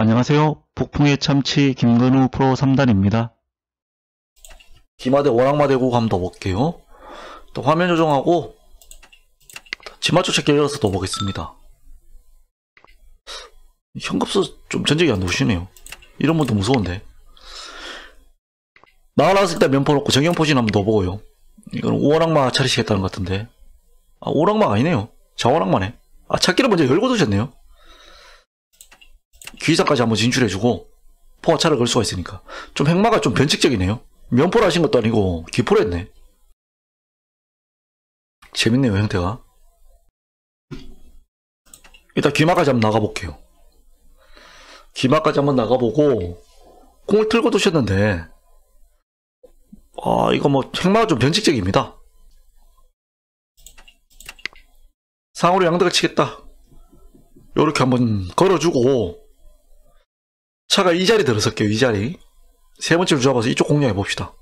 안녕하세요. 북풍의 참치 김근우 프로 3단입니다. 기마대 원악마대고 한번 더 볼게요. 또 화면 조정하고 지마초 체크 열어서 더 보겠습니다. 현급수 좀 전적이 안 좋으시네요. 이런 분도 무서운데. 나왔을 때 면포 놓고 정형포진 한번 더 보고요. 이건 오원악마 차리시겠다는 것 같은데. 아, 오원악마가 아니네요. 자원악마네. 아, 찾기를 먼저 열고 두셨네요. 귀사까지 한번 진출해주고 포화차를 걸 수가 있으니까. 좀 행마가 좀 변칙적이네요. 면포를 하신 것도 아니고 기포를 했네. 재밌네요, 형태가. 일단 귀마까지 한번 나가볼게요. 귀마까지 한번 나가보고 공을 틀고 두셨는데 아 이거 뭐 행마가 좀 변칙적입니다. 상으로 양대가 치겠다. 요렇게 한번 걸어주고 차가 이 자리 들어설게요, 이 자리. 세 번째로 잡아서 이쪽 공략해 봅시다.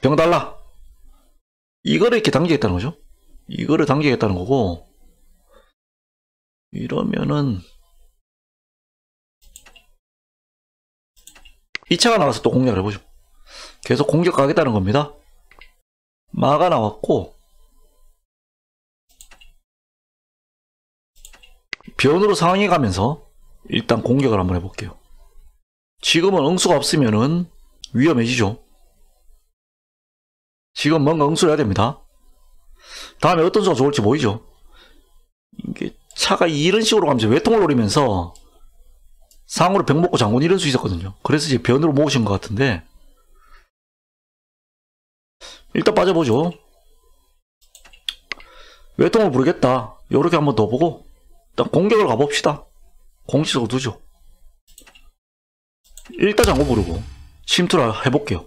병 달라. 이거를 이렇게 당기겠다는 거죠. 이거를 당기겠다는 거고 이러면은 이 차가 나와서 또 공략을 해보죠. 계속 공격 가겠다는 겁니다. 마가 나왔고 변으로 상황이 가면서 일단 공격을 한번 해볼게요. 지금은 응수가 없으면은 위험해지죠. 지금 뭔가 응수를 해야 됩니다. 다음에 어떤 수가 좋을지 보이죠? 이게 차가 이런 식으로 가면서 외통을 노리면서 상으로 병 먹고 장군 이런 수 있었거든요. 그래서 이제 변으로 모으신 것 같은데 일단 빠져보죠. 외통을 부르겠다. 요렇게 한번 더 보고 일단 공격을 가봅시다. 공식으로 두죠. 일단 장고 부르고 침투를 해볼게요.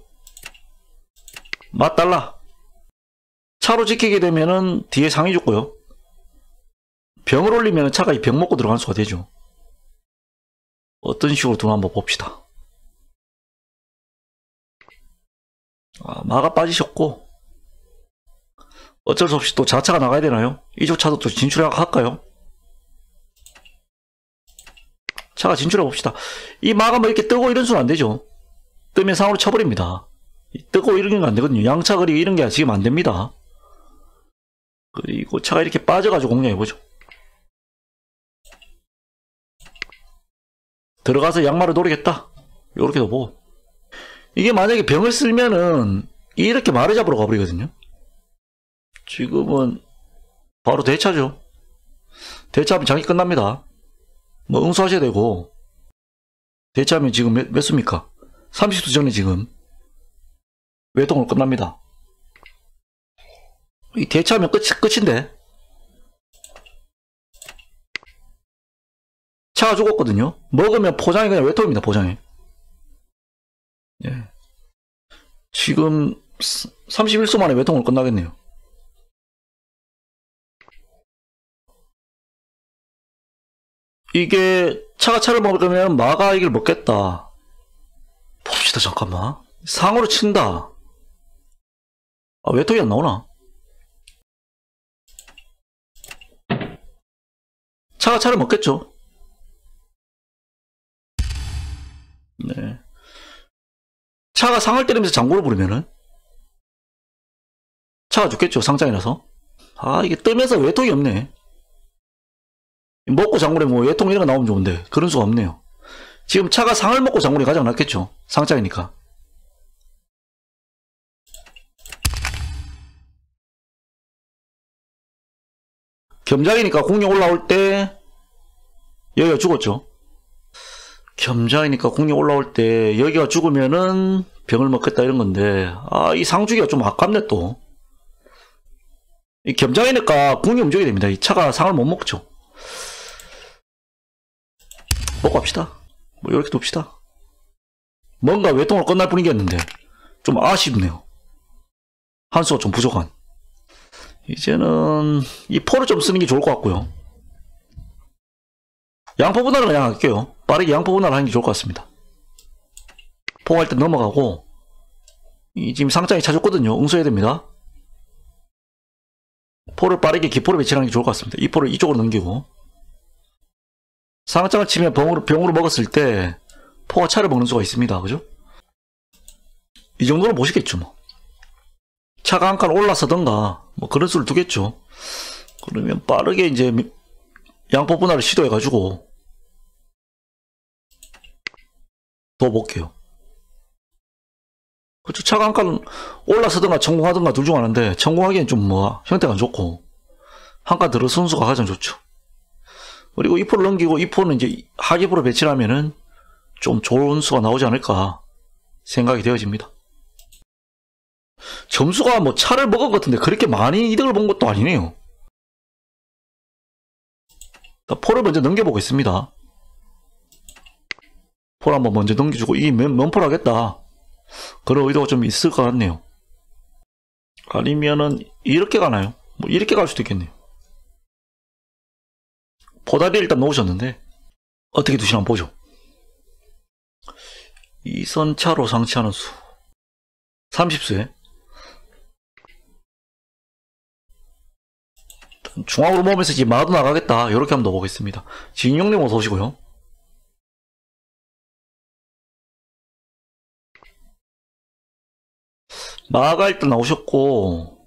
맞달라. 차로 지키게 되면은 뒤에 상이 죽고요. 병을 올리면 차가 이 병 먹고 들어갈 수가 되죠. 어떤 식으로 두나 한번 봅시다. 아, 마가 빠지셨고 어쩔 수 없이 또 자차가 나가야 되나요? 이쪽 차도 또 진출할까요? 차가 진출해 봅시다. 이 마가 뭐 이렇게 뜨고 이런 수는 안 되죠. 뜨면 상으로 쳐버립니다. 뜨고 이런 게 안 되거든요. 양차 그리고 이런 게 지금 안 됩니다. 그리고 차가 이렇게 빠져가지고 공략해보죠. 들어가서 양말을 노리겠다. 요렇게도 보고. 이게 만약에 병을 쓸면은 이렇게 말을 잡으러 가버리거든요. 지금은 바로 대차죠. 대차하면 장이 끝납니다. 뭐 응수하셔야 되고 대차하면 지금 몇, 몇 수입니까? 30수 전에 지금 외동으로 끝납니다. 이 대차하면 끝, 끝인데 차가 죽었거든요. 먹으면 포장이 그냥 외통입니다. 포장이. 예. 지금 31수 만에 외통으로 끝나겠네요. 이게 차가 차를 먹으면 마가 이걸 먹겠다. 봅시다 잠깐만. 상으로 친다. 아 외통이 안 나오나? 차가 차를 먹겠죠. 네. 차가 상을 때리면서 장구를 부르면은 차가 죽겠죠 상장이라서 아 이게 뜨면서 외통이 없네 먹고 장군에 뭐 외통 이런 거 나오면 좋은데 그런 수가 없네요. 지금 차가 상을 먹고 장군이 가장 낫겠죠. 상장이니까. 겸장이니까 공룡 올라올 때 여기가 죽었죠. 겸장이니까 공룡 올라올 때 여기가 죽으면은 병을 먹겠다 이런 건데 아 이 상주기가 좀 아깝네 또. 이 겸장이니까 공이 움직여야 됩니다. 이 차가 상을 못 먹죠. 먹고 합시다. 뭐 이렇게 둡시다. 뭔가 외통으로 끝날 분위기였는데 좀 아쉽네요. 한 수가 좀 부족한. 이제는 이 포를 좀 쓰는 게 좋을 것 같고요. 양포 분할을 그냥 할게요. 빠르게 양포 분할을 하는 게 좋을 것 같습니다. 포할 때 넘어가고 이 지금 상장이 차졌거든요. 응수해야 됩니다. 포를 빠르게 기포를 배치하는 게 좋을 것 같습니다. 이 포를 이쪽으로 넘기고 상장을 치면 병으로, 병으로 먹었을 때 포가 차를 먹는 수가 있습니다. 그죠? 이 정도로 보시겠죠, 뭐. 차가 한 칸 올라서던가, 뭐 그런 수를 두겠죠. 그러면 빠르게 이제 양포 분할을 시도해가지고 더 볼게요. 그쵸, 차가 한 칸 올라서던가 성공하던가 둘 중 하나인데, 성공하기엔 좀 뭐, 형태가 안 좋고, 한 칸 들어 선수가 가장 좋죠. 그리고 2포를 넘기고 2포는 이제 하기포로 배치를 하면은 좀 좋은 수가 나오지 않을까 생각이 되어집니다. 점수가 뭐 차를 먹은 것 같은데 그렇게 많이 이득을 본 것도 아니네요. 자, 포를 먼저 넘겨보겠습니다. 포를 한번 먼저 넘겨주고 이게 몇, 몇 포를 하겠다. 그런 의도가 좀 있을 것 같네요. 아니면은 이렇게 가나요? 뭐 이렇게 갈 수도 있겠네요. 포다리 일단 놓으셨는데 어떻게 두시나 보죠. 이 선 차로 상치하는 수 30수에 중앙으로 모으면서 이제 마도 나가겠다 이렇게 한번 넣어보겠습니다. 진용님 어서 오시고요. 마가 일단 나오셨고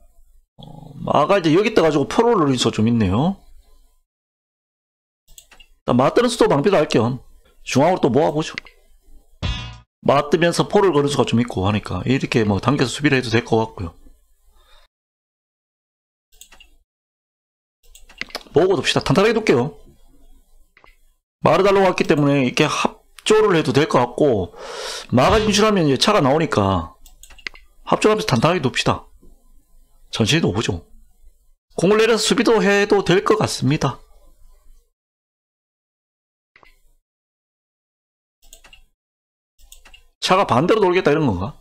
어, 마가 이제 여기 떠가지고 표를 올릴 수가 좀 있네요. 맞뜨는 수도 방비도 할 겸 중앙으로 또 모아보죠. 맞뜨면서 포를 거는 수가 좀 있고 하니까 이렇게 뭐 당겨서 수비를 해도 될 것 같고요. 보고 둡시다. 탄탄하게 둘게요. 달라고 왔기 때문에 이렇게 합조를 해도 될 것 같고 마가 진출하면 이제 차가 나오니까 합조하면서 탄탄하게 둡시다. 천천히 놓보죠. 공을 내려서 수비도 해도 될 것 같습니다. 차가 반대로 돌겠다 이런 건가?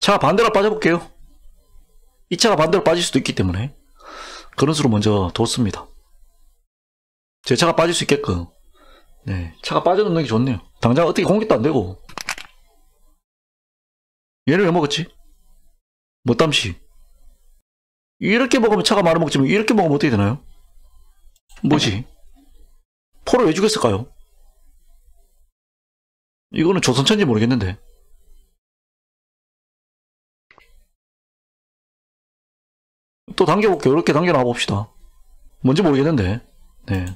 차가 반대로 빠져볼게요. 이 차가 반대로 빠질 수도 있기 때문에 그런 수로 먼저 뒀습니다. 제 차가 빠질 수 있게끔 네 차가 빠져놓는 게 좋네요. 당장 어떻게 공격도 안 되고 얘를 왜 먹었지? 못담시 이렇게 먹으면 차가 말아 먹지만 이렇게 먹으면 어떻게 되나요? 뭐지? 포를 왜 죽였을까요? 이거는 조선천지 모르겠는데. 또 당겨볼게요. 이렇게 당겨놔 봅시다. 뭔지 모르겠는데. 네.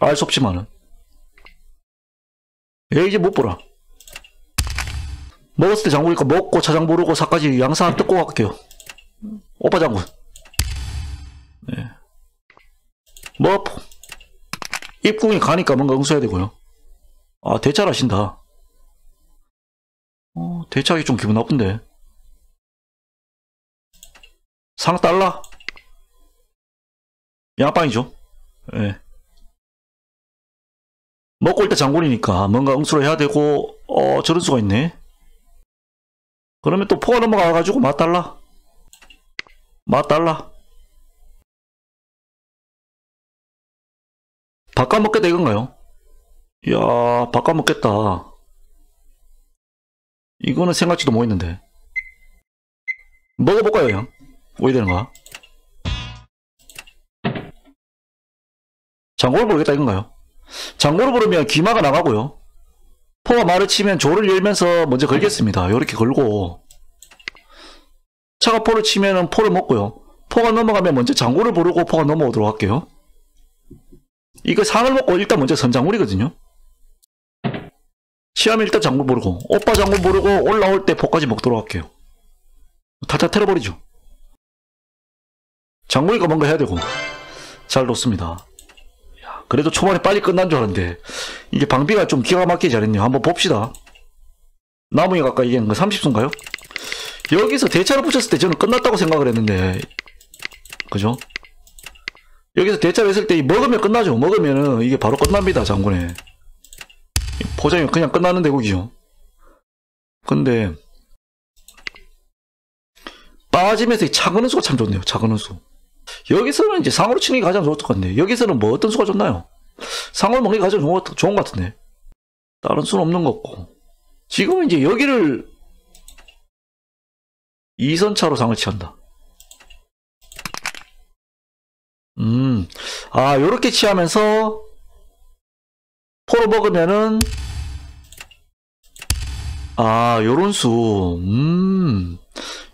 알 수 없지만은. 얘 이제 못 보라. 먹었을 때 장구니까 먹고 차장 모르고 사까지 양산 뜯고 갈게요. 오빠 장군. 네. 뭐, 입궁이 가니까 뭔가 응수해야 되고요. 아, 대차를 하신다. 어, 대차하기 좀 기분 나쁜데. 상 달라? 양빵이죠. 예. 먹고 일단 장군이니까 뭔가 응수를 해야 되고, 어, 저런 수가 있네. 그러면 또 포가 넘어가가지고 맛달라. 맛달라. 바꿔 먹겠다 이건가요? 이야, 바꿔 먹겠다. 이거는 생각지도 못했는데. 먹어볼까요, 형? 왜 되는가? 장고를 모르겠다 이건가요? 장고를 부르면 기마가 나가고요. 포가 말을 치면 조를 열면서 먼저 걸겠습니다. 요렇게 걸고 차가 포를 치면은 포를 먹고요. 포가 넘어가면 먼저 장고를 부르고 포가 넘어오도록 할게요. 이거 상을 먹고 일단 먼저 선장굴이거든요. 시하면 일단 장굴 모르고 오빠 장굴 모르고 올라올 때 포까지 먹도록 할게요. 탈탈 틀어버리죠. 장굴이가 뭔가 해야 되고 잘 놓습니다. 야, 그래도 초반에 빨리 끝난 줄 알았는데 이게 방비가 좀 기가 막히게 잘했네요. 한번 봅시다. 나무에 가까이 이게 30수인가요? 여기서 대차를 붙였을 때 저는 끝났다고 생각을 했는데 그죠? 여기서 대차를 했을 때 먹으면 끝나죠. 먹으면은 이게 바로 끝납니다. 장군에. 포장이 그냥 끝나는 대국이죠. 근데 빠지면서 이 차그는 수가 참 좋네요. 차그는 수. 여기서는 이제 상으로 치는 게 가장 좋을 것 같네. 여기서는 뭐 어떤 수가 좋나요? 상으로 먹는 게 가장 좋은 것, 좋은 것 같은데. 다른 수는 없는 것 같고. 지금은 이제 여기를 2선 차로 상을 취한다. 음, 아, 요렇게 취하면서 포로 먹으면은 아, 요런 수, 음,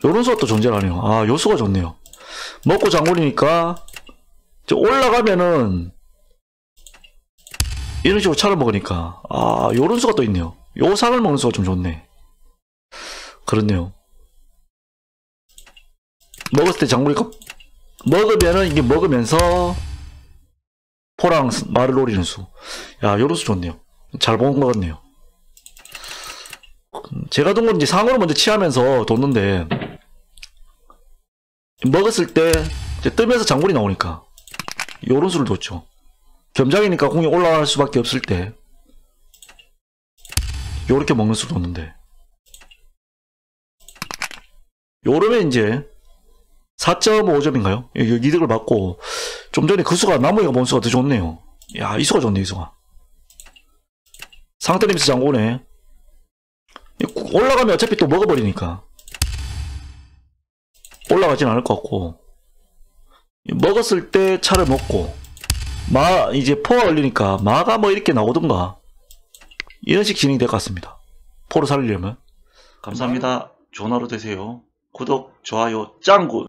요런 수가 또 존재하네요. 아, 요 수가 좋네요. 먹고 장군이니까 저 올라가면은 이런 식으로 차를 먹으니까 아, 요런 수가 또 있네요. 요 상을 먹는 수가 좀 좋네. 그렇네요. 먹었을 때 장군이니까 먹으면은 이게 먹으면서 포랑 말을 노리는 수. 야, 요런 수 좋네요. 잘 본 것 같네요. 제가 둔건 이제 상으로 먼저 취하면서 뒀는데 먹었을 때 뜨면서 장군이 나오니까 요런 수를 뒀죠. 겸장이니까 공이 올라갈 수밖에 없을 때 요렇게 먹는 수를 뒀는데 요러면 이제 4.5점인가요? 이득을 받고 좀 전에 그 수가 나무이가 본 수가 더 좋네요. 야, 이 수가 좋네, 이 수가. 상태림스 장군에 올라가면 어차피 또 먹어버리니까 올라가진 않을 것 같고 먹었을 때 차를 먹고 마 이제 포가 걸리니까 마가 뭐 이렇게 나오던가 이런 식 진행이 될 것 같습니다. 포를 살리려면 감사합니다. 좋은 하루 되세요. 구독, 좋아요, 짱구